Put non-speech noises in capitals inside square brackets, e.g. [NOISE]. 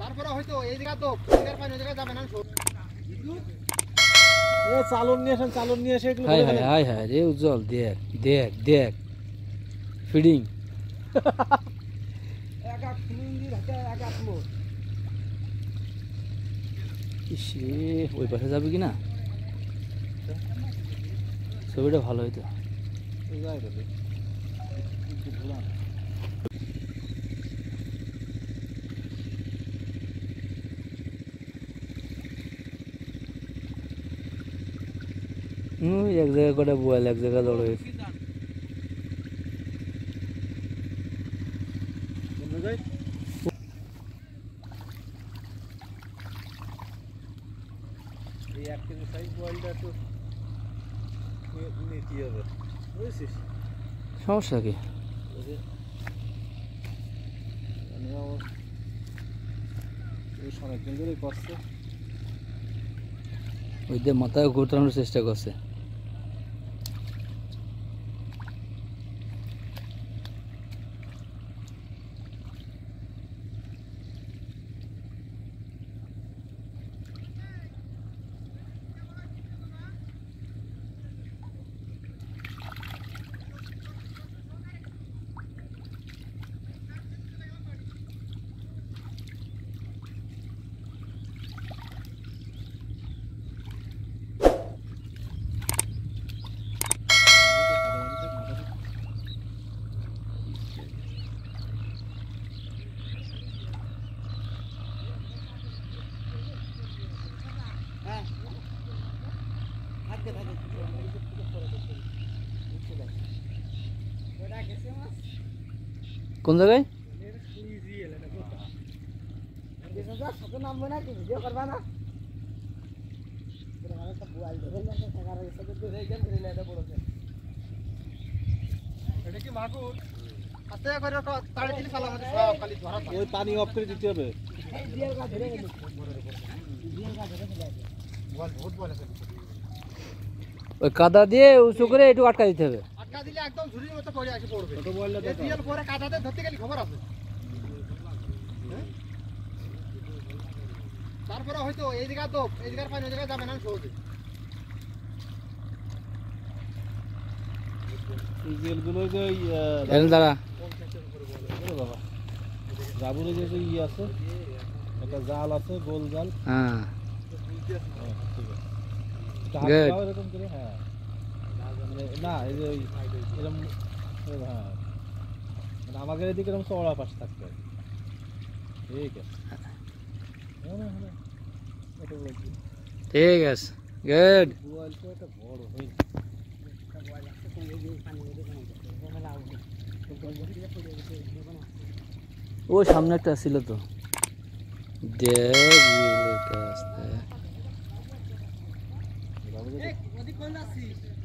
তারপরে হয়তো এই জায়গা তো এই পানি ওই যাবে না এ চালন নিয়ে আসেন চালন নিয়ে এসে এগুলো হাই হাই হাই হাই রে উজ্জ্বল দেখ দেখ দেখ। ফিডিং [LAUGHS] ইসরে ওই পাশে যাবে কি না ছবিটা ভালো হইতো। হুম এক জায়গায় করে বয়েল এক জায়গায় বুঝেছিস? সমস্যা কি? অনেকদিন ধরেই করছে। ওই দিয়ে মাথায় ঘুরতানোর চেষ্টা করছে। কোন জায়গায় এটা কি মাগুর আস্তে করে তো তাড়ি দিলে চালা আমাদের সব খালি ধরা থাকে। ওই পানি অফ করে দিতে হবে বল বহুত বল আছে ওই কাদা দিয়ে উঁচু করে একটু আটকা দিতে হবে। আটকা দিলে একদম ঝুড়ির মতো পড়ে আসে পড়বে। পরে কাঁটাতে ধরতে গেলে খবর আছে। হ্যাঁ? তারপরে হয়তো এই জায়গা তো এই জায়গার পানি ওই জায়গায় যাবে না সহজে। এই জেলগুলো যে দাঁড়া বাবা। ই আছে একটা জাল আছে গোল জাল। হ্যাঁ। এরকম করে হ্যাঁ মানে না এই যে এরকম হ্যাঁ। মানে আমাদের এদিকে এরকম চওড়া পাশ থাকতে ঠিক আছে। হ্যাঁ, হ্যাঁ, ঠিক আছে। গুড ও সামনে একটা ছিল তো। দেখ de quando assiste.